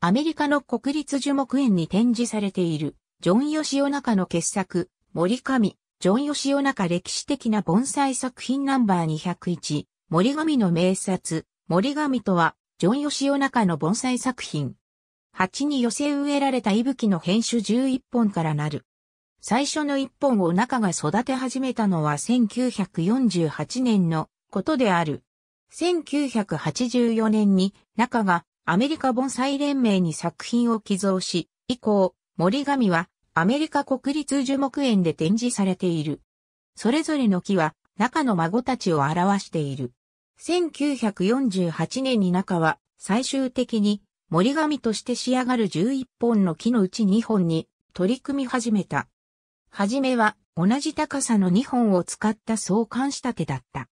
アメリカの国立樹木園に展示されている、ジョン・ヨシオナカの傑作、森神、ジョン・ヨシオナカ歴史的な盆栽作品ナンバー201、森神の名冊、森神とは、ジョン・ヨシオナカの盆栽作品。鉢に寄せ植えられた息吹の編種11本からなる。最初の1本を中が育て始めたのは1948年のことである。1984年に中がアメリカ盆栽連盟に作品を寄贈し、以降、森神はアメリカ国立樹木園で展示されている。それぞれの木は中の孫たちを表している。1948年に中は最終的に森神として仕上がる11本の木のうち2本に取り組み始めた。はじめは同じ高さの2本を使った相関仕立てだった。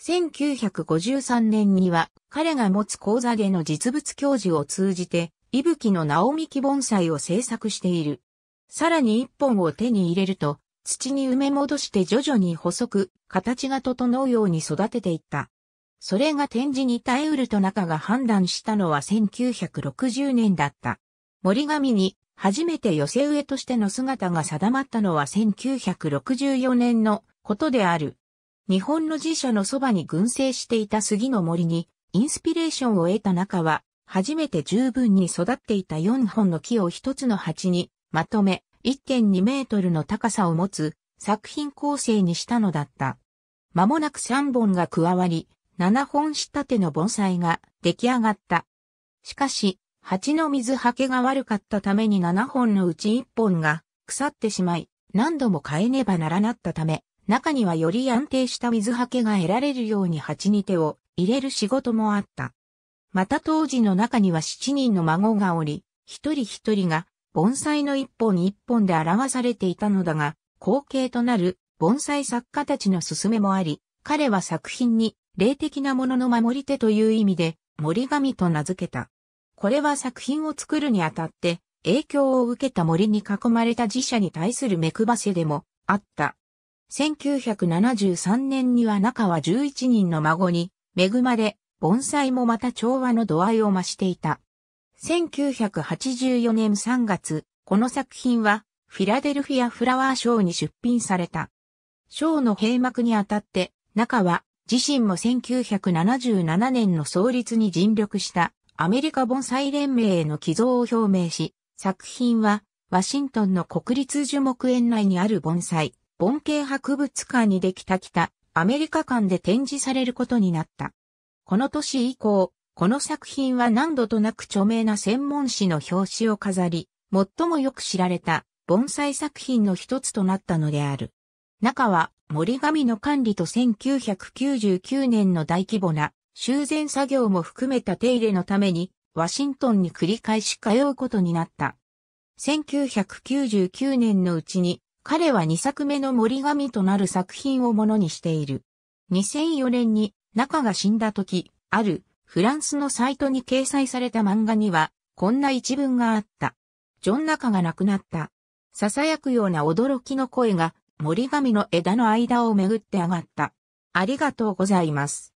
1953年には彼が持つ講座での実物教授を通じて、伊吹の直幹盆栽を制作している。さらに一本を手に入れると、土に埋め戻して徐々に細く、形が整うように育てていった。それが展示に耐えうると中が判断したのは1960年だった。森紙に初めて寄せ植えとしての姿が定まったのは1964年のことである。日本の寺社のそばに群生していた杉の森に、インスピレーションを得た中は、初めて十分に育っていた4本の木を一つの鉢にまとめ、1.2メートルの高さを持つ作品構成にしたのだった。間もなく3本が加わり、7本仕立ての盆栽が出来上がった。しかし、鉢の水はけが悪かったために7本のうち1本が腐ってしまい、何度も変えねばならなったため、中にはより安定した水はけが得られるように鉢に手を入れる仕事もあった。また当時の中には7人の孫がおり、一人一人が盆栽の一本一本で表されていたのだが、後継となる盆栽作家たちの勧めもあり、彼は作品に霊的なものの守り手という意味で森神と名付けた。これは作品を作るにあたって影響を受けた森に囲まれた自社に対する目配せでもあった。1973年には中は11人の孫に恵まれ、盆栽もまた調和の度合いを増していた。1984年3月、この作品はフィラデルフィアフラワーショーに出品された。ショーの閉幕にあたって、中は自身も1977年の創立に尽力したアメリカ盆栽連盟への寄贈を表明し、作品はワシントンの国立樹木園内にある盆栽、盆景博物館にできた北、アメリカ館で展示されることになった。この年以降、この作品は何度となく著名な専門誌の表紙を飾り、最もよく知られた盆栽作品の一つとなったのである。中は森紙の管理と1999年の大規模な修繕作業も含めた手入れのためにワシントンに繰り返し通うことになった。1999年のうちに彼は2作目の森神となる作品をものにしている。2004年に中が死んだ時、あるフランスのサイトに掲載された漫画には、こんな一文があった。ジョン中が亡くなった。囁くような驚きの声が森神の枝の間をめぐって上がった。ありがとうございます。